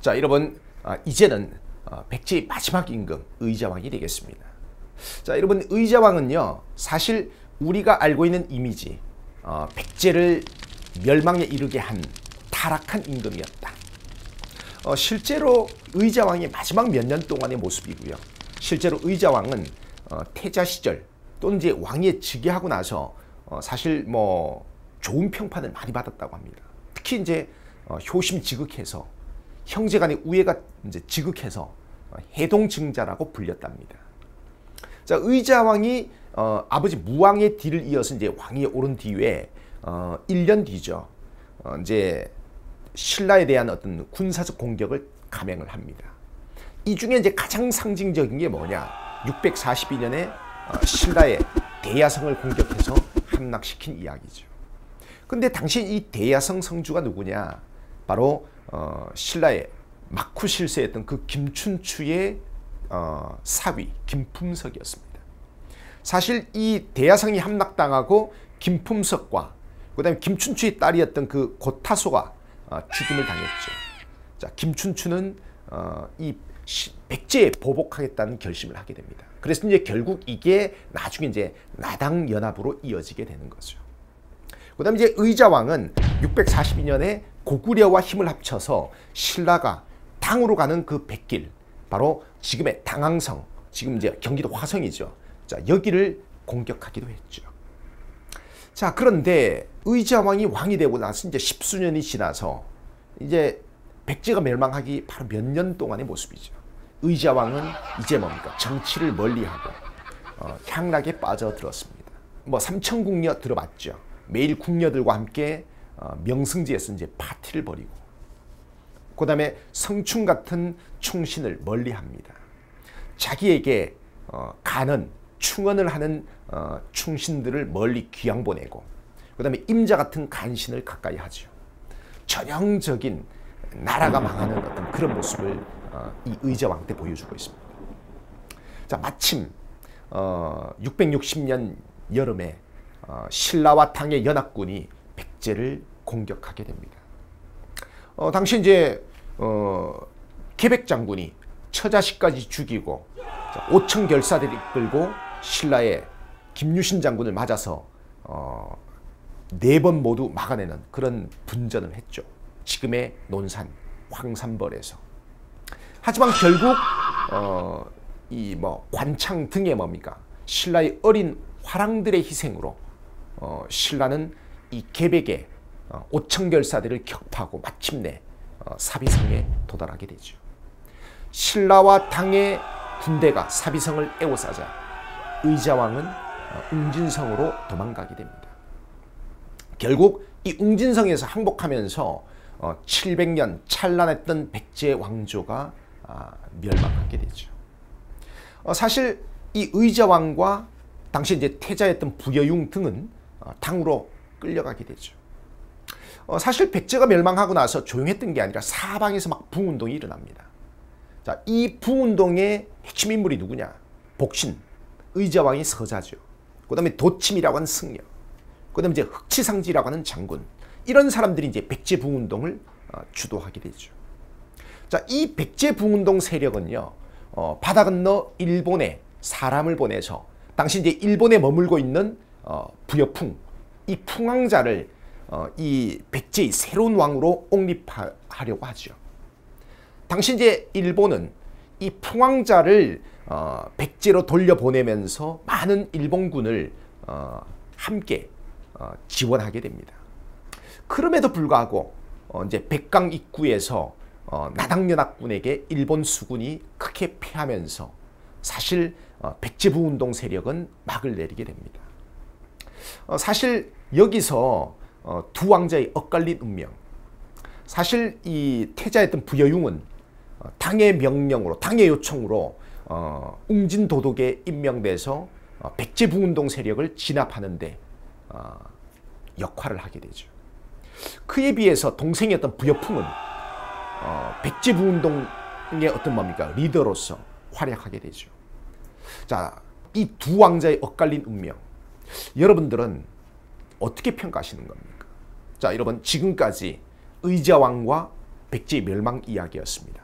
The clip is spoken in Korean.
자, 여러분 아, 이제는 어, 백제의 마지막 임금 의자왕이 되겠습니다. 자, 여러분 의자왕은요 사실 우리가 알고 있는 이미지 어, 백제를 멸망에 이르게 한 타락한 임금이었다. 어, 실제로 의자왕의 마지막 몇 년 동안의 모습이고요. 실제로 의자왕은 어, 태자 시절 또는 이제 왕위에 즉위하고 나서 어, 사실 뭐 좋은 평판을 많이 받았다고 합니다. 특히 이제 어, 효심 지극해서 형제간의 우애가 이제 지극해서 어, 해동증자라고 불렸답니다. 자 의자왕이 어, 아버지 무왕의 뒤를 이어서 이제 왕위에 오른 뒤에 어, 1년 뒤죠. 어, 이제 신라에 대한 어떤 군사적 공격을 감행을 합니다. 이 중에 이제 가장 상징적인 게 뭐냐? 642년에 어, 신라의 대야성을 공격해서 함락시킨 이야기죠. 근데 당시 이 대야성 성주가 누구냐? 바로 어, 신라의 막후 실세였던 그 김춘추의 어, 사위 김품석이었습니다. 사실 이 대야성이 함락당하고 김품석과 그다음에 김춘추의 딸이었던 그 고타소가 어, 죽임을 당했죠. 자 김춘추는 어, 이 백제에 보복하겠다는 결심을 하게 됩니다. 그래서 이제 결국 이게 나중에 이제 나당 연합으로 이어지게 되는 거죠. 그다음에 이제 의자왕은 642년에 고구려와 힘을 합쳐서 신라가 당으로 가는 그 백길 바로 지금의 당항성 지금 이제 경기도 화성이죠. 자 여기를 공격하기도 했죠. 자 그런데 의자왕이 왕이 되고 나서 이제 십수년이 지나서 이제 백제가 멸망하기 바로 몇 년 동안의 모습이죠. 의자왕은 이제 뭡니까 정치를 멀리하고 어, 향락에 빠져들었습니다. 뭐 삼천궁녀 들어봤죠. 매일 궁녀들과 함께 어, 명승지에서 이제 파티를 벌이고 그 다음에 성충 같은 충신을 멀리합니다. 자기에게 어, 가는 충언을 하는 어, 충신들을 멀리 귀양 보내고 그 다음에 임자 같은 간신을 가까이 하죠. 전형적인 나라가 망하는 어떤 그런 모습을 어, 이 의자왕 때 보여주고 있습니다. 자 마침 어, 660년 여름에 어, 신라와 당의 연합군이 백제를 공격하게 됩니다. 어, 당시 이제 어, 계백 장군이 처자식까지 죽이고 5천 결사들이 끌고 신라의 김유신 장군을 맞아서 어, 네번 모두 막아내는 그런 분전을 했죠. 지금의 논산 황산벌에서. 하지만 결국 어, 이뭐 관창 등의 뭡니까 신라의 어린 화랑들의 희생으로 어, 신라는 이 계백의 어, 오천결사들을 격파하고 마침내 어, 사비성에 도달하게 되죠. 신라와 당의 군대가 사비성을 에워싸자 의자왕은 어, 웅진성으로 도망가게 됩니다. 결국 이 웅진성에서 항복하면서 어, 700년 찬란했던 백제 왕조가 아, 멸망하게 되죠. 어, 사실 이 의자왕과 당시 이제 태자였던 부여융 등은 어, 당으로 끌려가게 되죠. 어, 사실 백제가 멸망하고 나서 조용했던 게 아니라 사방에서 막 부운동이 일어납니다. 자, 이 부운동의 핵심 인물이 누구냐? 복신, 의자왕이 서자죠. 그 다음에 도침이라고 하는 승려, 그 다음에 이제 흑치상지라고 하는 장군, 이런 사람들이 이제 백제 부운동을 어, 주도하게 되죠. 자, 이 백제 부운동 세력은요, 어, 바다 건너 일본에 사람을 보내서 당시 이제 일본에 머물고 있는 어, 부여풍, 이 풍왕자를 어, 이 백제의 새로운 왕으로 옹립하려고 하죠. 당시 이제 일본은 이 풍왕자를 어, 백제로 돌려보내면서 많은 일본군을 어, 함께 어, 지원하게 됩니다. 그럼에도 불구하고 어, 이제 백강 입구에서 어, 나당연합군에게 일본 수군이 크게 패하면서 사실 어, 백제부운동 세력은 막을 내리게 됩니다. 어, 사실 여기서 어, 두 왕자의 엇갈린 운명. 사실 이 태자였던 부여융은 어, 당의 명령으로 당의 요청으로 어, 웅진도독에 임명돼서 어, 백제부운동 세력을 진압하는데 어, 역할을 하게 되죠. 그에 비해서 동생이었던 부여풍은 어, 백제부운동의 어떤 뭡니까 리더로서 활약하게 되죠. 자, 이 두 왕자의 엇갈린 운명. 여러분들은 어떻게 평가하시는 겁니까? 자, 여러분 지금까지 의자왕과 백제 멸망 이야기였습니다.